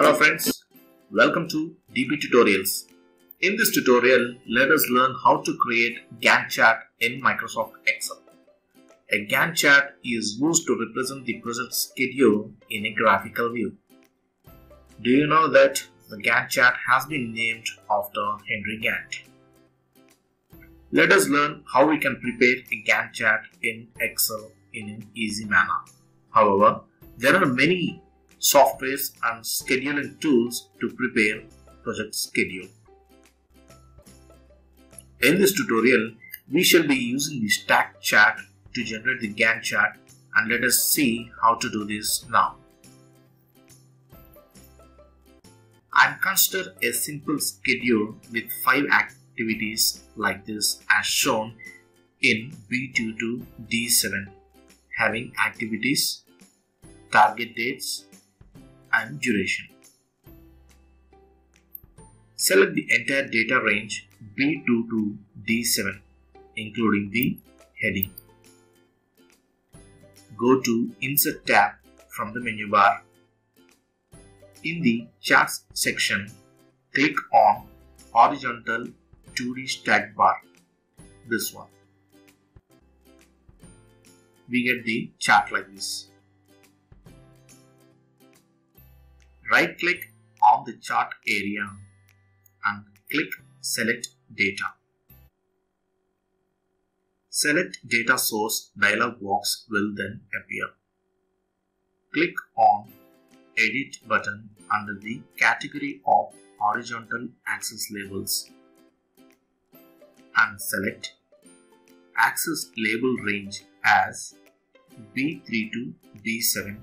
friends, welcome to DP Tutorials. In this tutorial, let us learn how to create Gantt chart in Microsoft Excel. A Gantt chart is used to represent the project schedule in a graphical view. Do you know that the Gantt chart has been named after Henry Gantt? Let us learn how we can prepare a Gantt chart in Excel in an easy manner. However, there are many softwares and scheduling tools to prepare project schedule. In this tutorial, we shall be using the stack chart to generate the Gantt chart and let us see how to do this now. And consider a simple schedule with 5 activities like this as shown in B2 to D7 having activities, target dates, and duration. Select the entire data range B2 to D7 including the heading. Go to Insert tab from the menu bar. In the Charts section, click on Horizontal 2D stack bar, this one. We get the chart like this. Right click on the chart area and click select data. Select data source dialog box will then appear. Click on edit button under the category of horizontal axis labels and select axis label range as B3 to B7.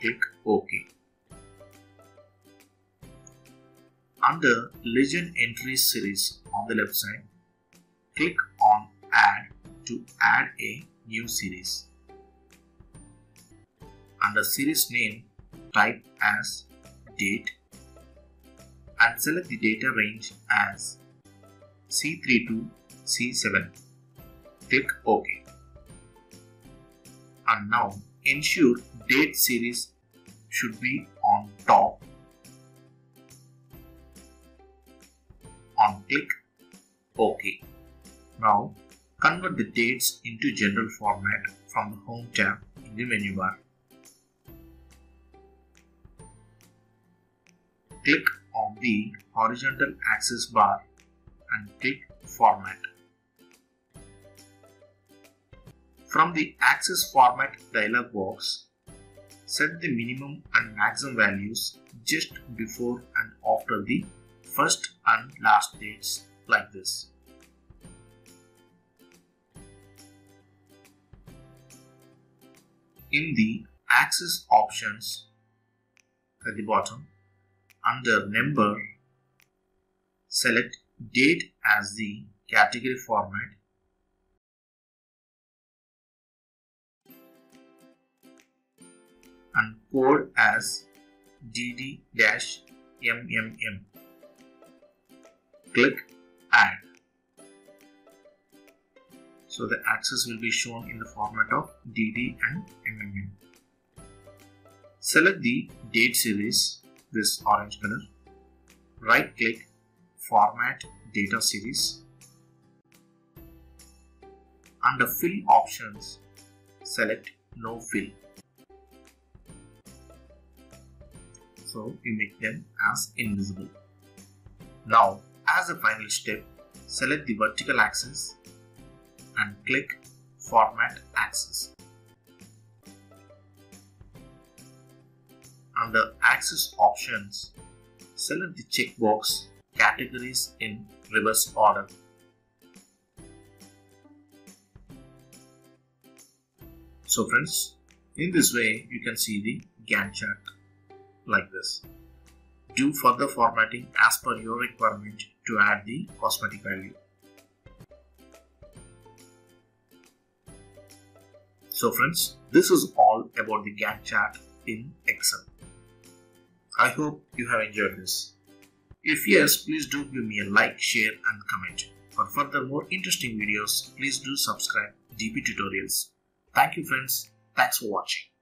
Click OK. Under Legend Entries series on the left side, click on Add to add a new series. Under series name, type as date and select the data range as C3 to C7. Click OK. And now ensure date series should be on top click OK. Now convert the dates into general format from the home tab in the menu bar. Click on the horizontal axis bar and click format. From the axis format dialog box, set the minimum and maximum values just before and after the first and last dates like this. In the axis options at the bottom, under number, select date as the category format and code as DD-MMM click add. So the axis will be shown in the format of DD and MMM select the date series this orange color. Right click format data series. Under fill options select no fill. So we make them as invisible. Now as a final step, select the vertical axis and click Format Axis. Under Axis Options, select the checkbox Categories in reverse order. So friends, in this way you can see the Gantt chart like this. Do further formatting as per your requirement to add the cosmetic value. So friends, this is all about the Gantt chart in Excel. I hope you have enjoyed this. If yes, please do give me a like, share and comment. For further more interesting videos, please do subscribe DP Tutorials. Thank you friends. Thanks for watching.